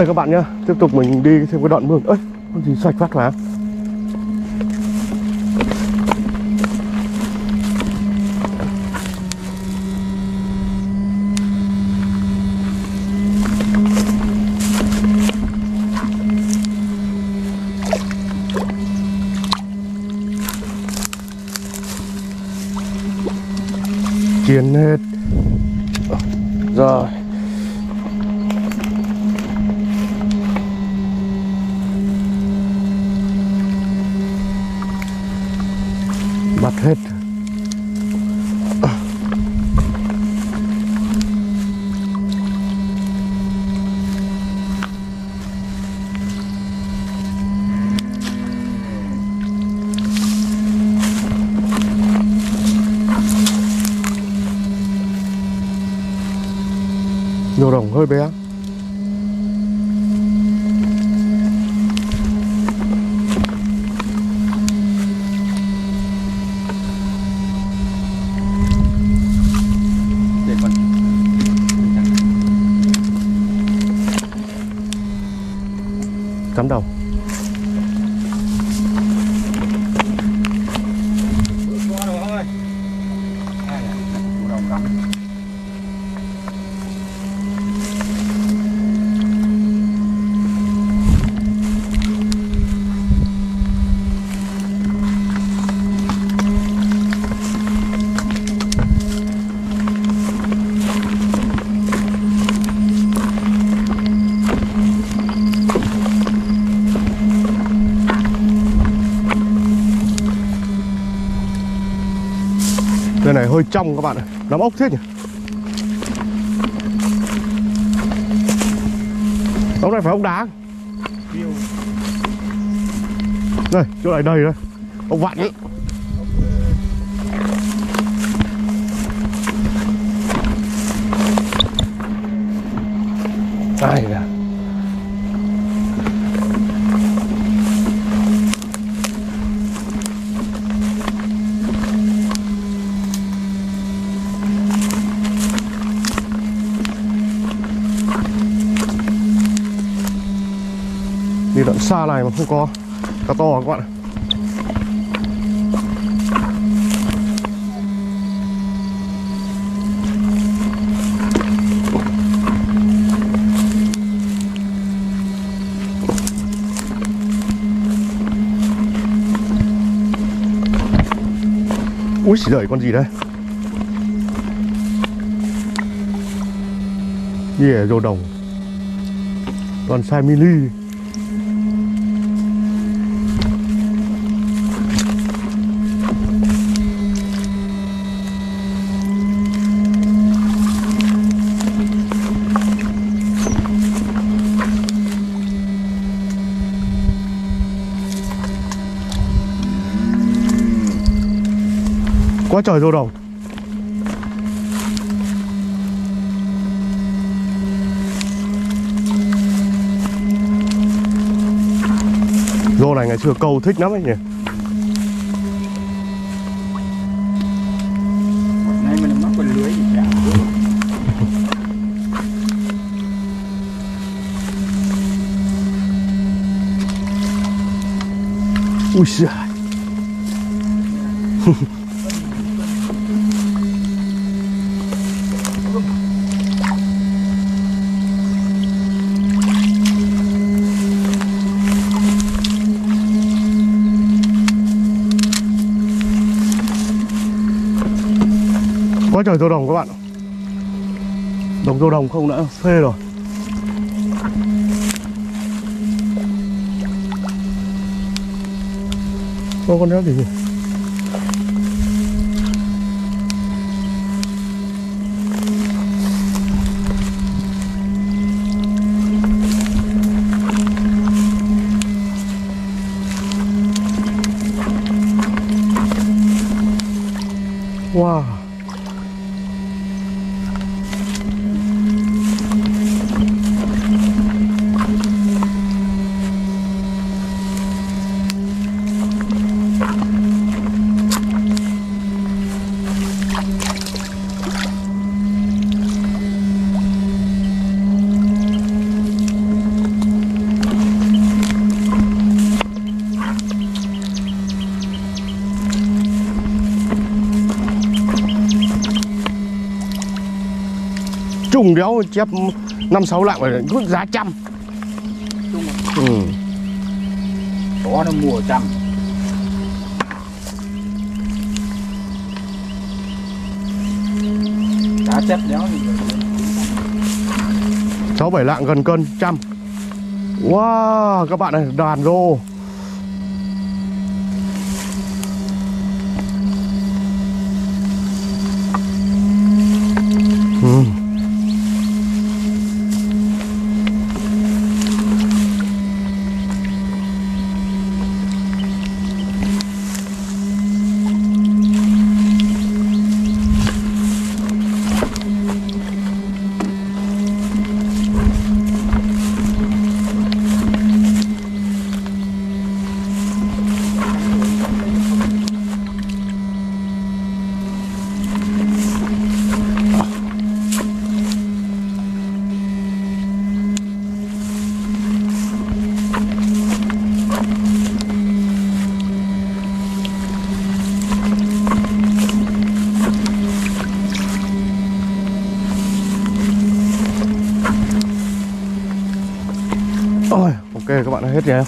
Đây các bạn nhá. Tiếp tục mình đi thêm cái đoạn mương. Ơi con gì sạch phát mà. Chiến hết. Rồi. Bắt hết. Nhiều đồng hơi bé. 8 đồng hơi trong các bạn ạ Nắm ốc thế nhỉ? Ốc này phải ốc đá. Đây, chỗ này đầy đây Ốc vặn ấy. Ai da đoạn xa này mà không có cá to các bạn ạ. Úi xỉ giời con gì đây? Yeah, rô đồng. Toàn sai mini Quá trời rô đồng Rô này ngày xưa câu thích lắm ấy nhỉ. Ui giời Quá trời rô đồng các bạn Đồng rô đồng không đã, phê rồi. Có con đéo gì gì trùng đéo chép năm sáu lạng phải cứ giá trăm. Chung ừ. có nó mua trăm. Cá chất đéo thì sáu bảy lạng gần cân trăm. Wow các bạn này đàn rô ừ. Ôi, ok các bạn đã hết rồi em.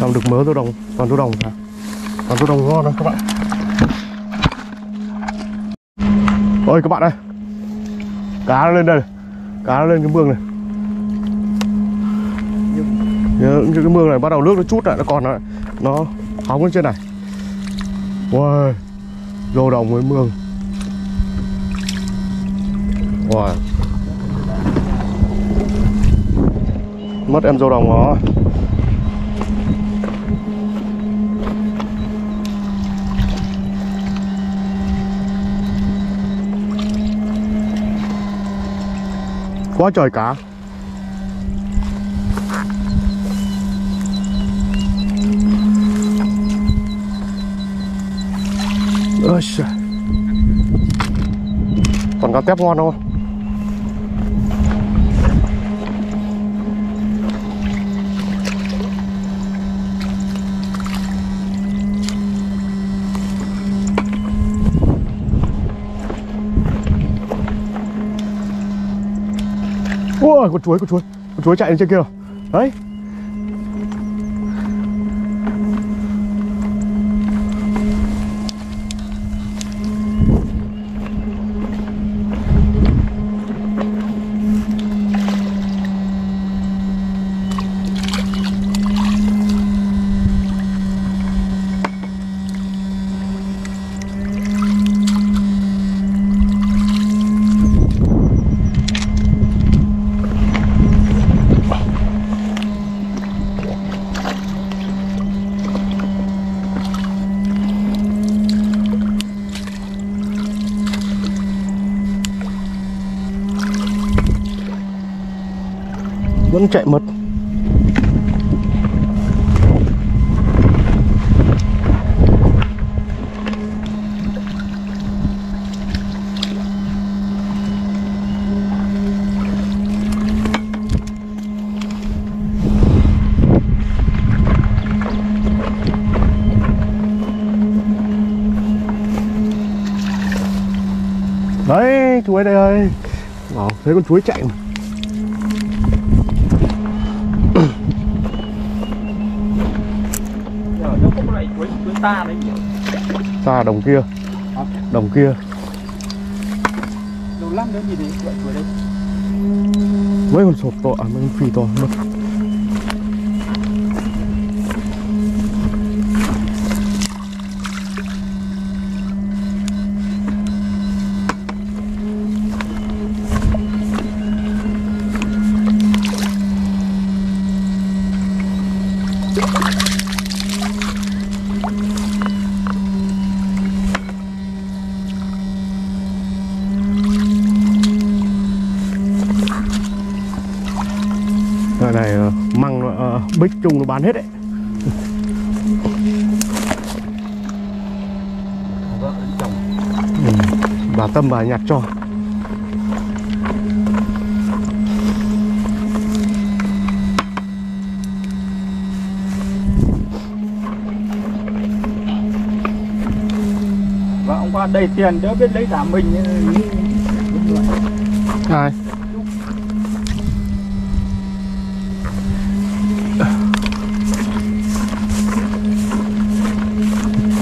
Làm được mớ tô đồng Toàn tô đồng hả? Toàn tô đồng ngon đó các bạn? Ôi các bạn ơi. Cá nó lên đây Cá nó lên cái mương này. Nhớ, những cái mương này bắt đầu nước nó chút lại Nó còn lại. Nó hóng lên trên này. Wow Rô đồng với mương. Wow mất em dâu đồng nó quá trời cá ơi trời. còn cá tép ngon không? Ui, con chuối, con chuối. Con chuối chạy lên trên kia rồi. Đấy. Vẫn chạy mất. Đấy, chuối đây ơi. Wow, thấy con chuối chạy mà giờ nó không ta đấy xa đồng kia? Đồng kia. Lâu lắm nữa gì đấy? Chuối đấy. Mấy con sột to, à mấy con phì to. mất bích chung nó bán hết đấy ừ. Bà Tâm bà nhặt cho vợ ông qua đầy tiền đỡ biết lấy cả mình như ai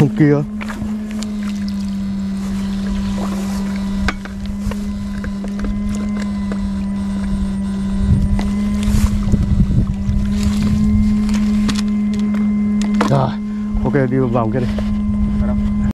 hôm kia. Rồi ok đi vào vòng kia đi